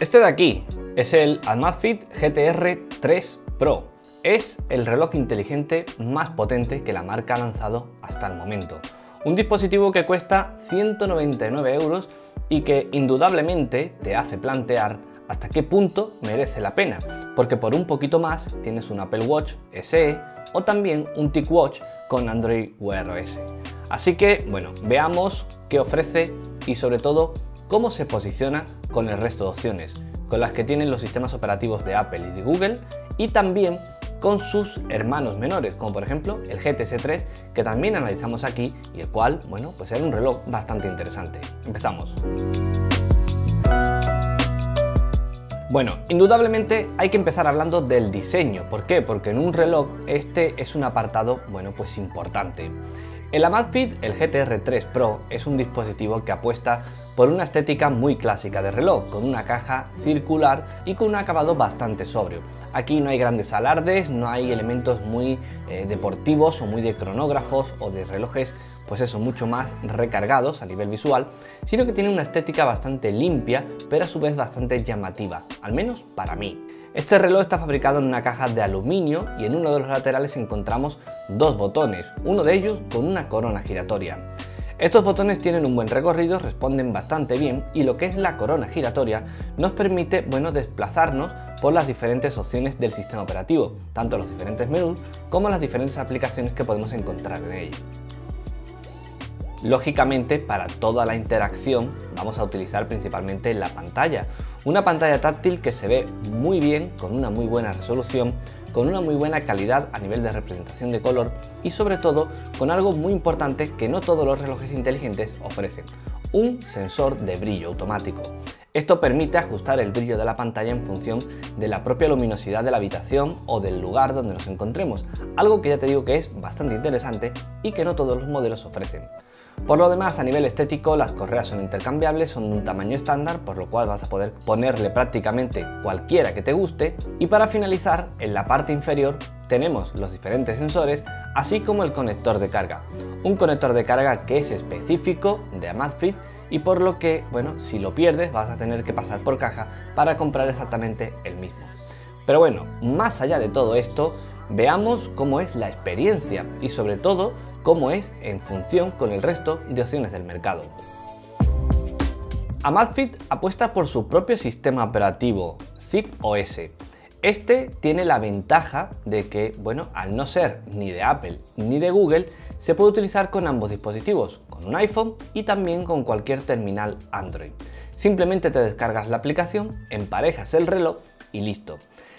Este de aquí es el Amazfit GTR 3 Pro. Es el reloj inteligente más potente que la marca ha lanzado hasta el momento. Un dispositivo que cuesta 199 euros y que indudablemente te hace plantear hasta qué punto merece la pena, porque por un poquito más tienes un Apple Watch SE o también un TicWatch con Android Wear OS. Así que, bueno, veamos qué ofrece y sobre todo cómo se posiciona con el resto de opciones, con las que tienen los sistemas operativos de Apple y de Google y también con sus hermanos menores, como por ejemplo el GTS 3 que también analizamos aquí y el cual, bueno, pues era un reloj bastante interesante. Empezamos. Bueno, indudablemente hay que empezar hablando del diseño. ¿Por qué? Porque en un reloj este es un apartado, bueno, pues importante. El Amazfit, el GTR 3 Pro, es un dispositivo que apuesta por una estética muy clásica de reloj, con una caja circular y con un acabado bastante sobrio. Aquí no hay grandes alardes, no hay elementos muy eh, deportivos o muy de cronógrafos o de relojes, pues eso, mucho más recargados a nivel visual, sino que tiene una estética bastante limpia, pero a su vez bastante llamativa, al menos para mí. Este reloj está fabricado en una caja de aluminio y en uno de los laterales encontramos dos botones, uno de ellos con una corona giratoria. Estos botones tienen un buen recorrido, responden bastante bien y lo que es la corona giratoria nos permite bueno, desplazarnos por las diferentes opciones del sistema operativo, tanto los diferentes menús como las diferentes aplicaciones que podemos encontrar en ella. Lógicamente, para toda la interacción vamos a utilizar principalmente la pantalla. Una pantalla táctil que se ve muy bien, con una muy buena resolución, con una muy buena calidad a nivel de representación de color y sobre todo con algo muy importante que no todos los relojes inteligentes ofrecen, un sensor de brillo automático. Esto permite ajustar el brillo de la pantalla en función de la propia luminosidad de la habitación o del lugar donde nos encontremos, algo que ya te digo que es bastante interesante y que no todos los modelos ofrecen. Por lo demás, a nivel estético, las correas son intercambiables, son de un tamaño estándar, por lo cual vas a poder ponerle prácticamente cualquiera que te guste. Y para finalizar, en la parte inferior tenemos los diferentes sensores, así como el conector de carga. Un conector de carga que es específico de Amazfit y por lo que, bueno, si lo pierdes vas a tener que pasar por caja para comprar exactamente el mismo. Pero bueno, más allá de todo esto, veamos cómo es la experiencia y sobre todo cómo es en función con el resto de opciones del mercado. Amazfit apuesta por su propio sistema operativo, Zip OS. Este tiene la ventaja de que, bueno, al no ser ni de Apple ni de Google, se puede utilizar con ambos dispositivos, con un iPhone y también con cualquier terminal Android. Simplemente te descargas la aplicación, emparejas el reloj y listo.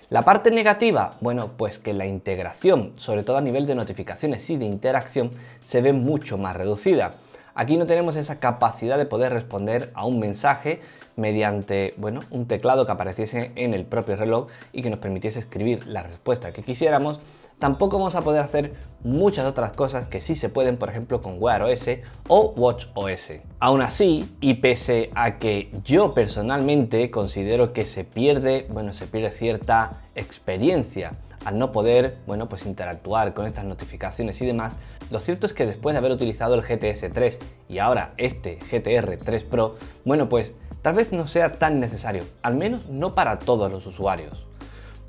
La parte negativa, bueno, pues que la integración, sobre todo a nivel de notificaciones y de interacción, se ve mucho más reducida. Aquí no tenemos esa capacidad de poder responder a un mensaje mediante bueno, un teclado que apareciese en el propio reloj y que nos permitiese escribir la respuesta que quisiéramos, tampoco vamos a poder hacer muchas otras cosas que sí se pueden, por ejemplo, con Wear OS o Watch OS. Aún así, y pese a que yo personalmente considero que se pierde, bueno, se pierde cierta experiencia al no poder, bueno, pues interactuar con estas notificaciones y demás, lo cierto es que después de haber utilizado el GTS 3 y ahora este GTR 3 Pro, bueno, pues tal vez no sea tan necesario, al menos no para todos los usuarios.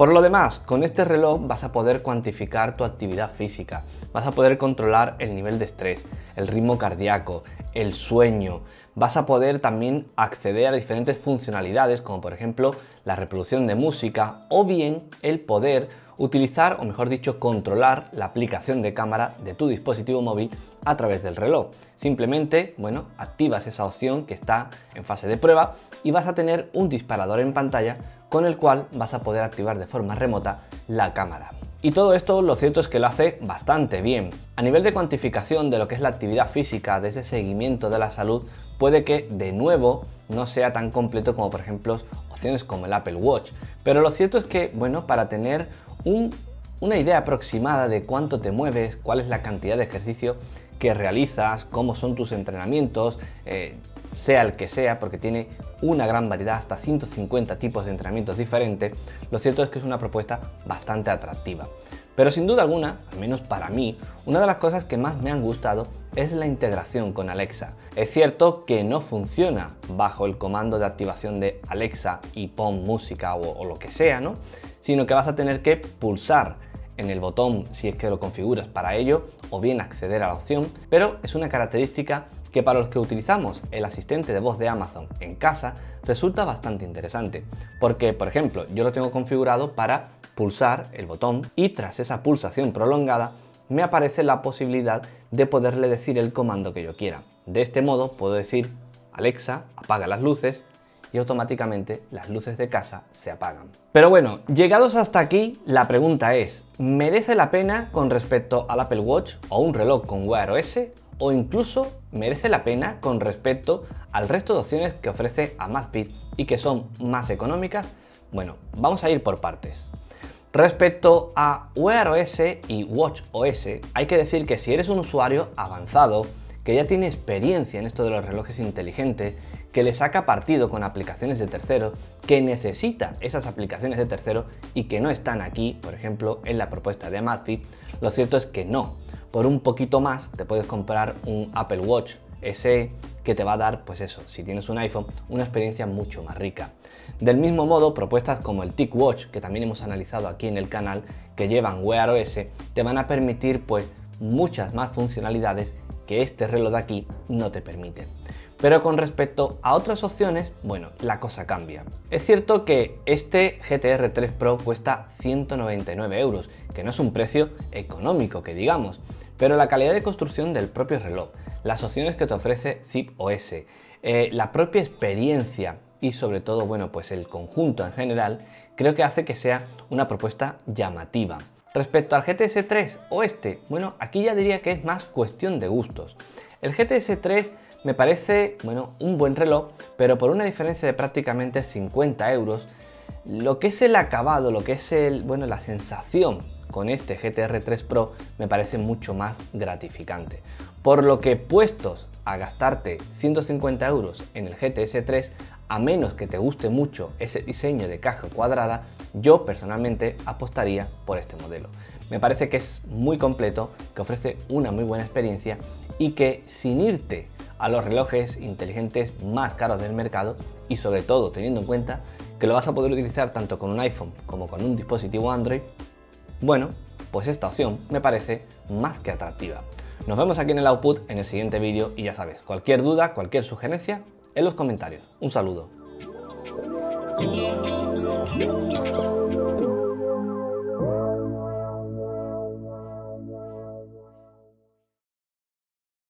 Por lo demás, con este reloj vas a poder cuantificar tu actividad física, vas a poder controlar el nivel de estrés, el ritmo cardíaco, el sueño, vas a poder también acceder a diferentes funcionalidades como por ejemplo la reproducción de música o bien el poder utilizar o mejor dicho controlar la aplicación de cámara de tu dispositivo móvil a través del reloj. Simplemente, bueno, activas esa opción que está en fase de prueba y vas a tener un disparador en pantalla con el cual vas a poder activar de forma remota la cámara. Y todo esto lo cierto es que lo hace bastante bien. A nivel de cuantificación de lo que es la actividad física, de ese seguimiento de la salud, puede que de nuevo no sea tan completo como por ejemplo opciones como el Apple Watch. Pero lo cierto es que, bueno, para tener una idea aproximada de cuánto te mueves, cuál es la cantidad de ejercicio que realizas, cómo son tus entrenamientos, eh, sea el que sea, porque tiene una gran variedad, hasta 150 tipos de entrenamientos diferentes, lo cierto es que es una propuesta bastante atractiva. Pero sin duda alguna, al menos para mí, una de las cosas que más me han gustado es la integración con Alexa. Es cierto que no funciona bajo el comando de activación de Alexa y pon música o, o lo que sea, ¿no? Sino que vas a tener que pulsar en el botón si es que lo configuras para ello o bien acceder a la opción, pero es una característica que para los que utilizamos el asistente de voz de Amazon en casa resulta bastante interesante, porque por ejemplo yo lo tengo configurado para pulsar el botón y tras esa pulsación prolongada me aparece la posibilidad de poderle decir el comando que yo quiera. De este modo puedo decir Alexa, apaga las luces y automáticamente las luces de casa se apagan. Pero bueno, llegados hasta aquí, la pregunta es, ¿merece la pena con respecto al Apple Watch o un reloj con Wear OS? O incluso merece la pena con respecto al resto de opciones que ofrece Amazfit y que son más económicas? Bueno, vamos a ir por partes. Respecto a Wear OS y Watch OS, hay que decir que si eres un usuario avanzado, que ya tiene experiencia en esto de los relojes inteligentes, que le saca partido con aplicaciones de tercero, que necesita esas aplicaciones de tercero y que no están aquí, por ejemplo, en la propuesta de Amazfit, lo cierto es que no. Por un poquito más te puedes comprar un Apple Watch SE que te va a dar, pues eso, si tienes un iPhone, una experiencia mucho más rica. Del mismo modo, propuestas como el TicWatch, que también hemos analizado aquí en el canal, que llevan Wear OS, te van a permitir pues muchas más funcionalidades que este reloj de aquí no te permite. Pero con respecto a otras opciones, bueno, la cosa cambia. Es cierto que este GTR 3 Pro cuesta 199 euros, que no es un precio económico que digamos, pero la calidad de construcción del propio reloj, las opciones que te ofrece Zip OS, eh, la propia experiencia y sobre todo, bueno, pues el conjunto en general, creo que hace que sea una propuesta llamativa. Respecto al GTS 3 o este, bueno, aquí ya diría que es más cuestión de gustos. El GTS 3 me parece, bueno, un buen reloj, pero por una diferencia de prácticamente 50 euros, lo que es el acabado, lo que es el, bueno, la sensación con este GTR 3 Pro me parece mucho más gratificante. Por lo que puestos a gastarte 150 euros en el GTS 3, a menos que te guste mucho ese diseño de caja cuadrada, yo personalmente apostaría por este modelo. Me parece que es muy completo, que ofrece una muy buena experiencia y que sin irte a los relojes inteligentes más caros del mercado y sobre todo teniendo en cuenta que lo vas a poder utilizar tanto con un iPhone como con un dispositivo Android, bueno, pues esta opción me parece más que atractiva. Nos vemos aquí en el output en el siguiente vídeo y ya sabes, cualquier duda, cualquier sugerencia, en los comentarios. Un saludo.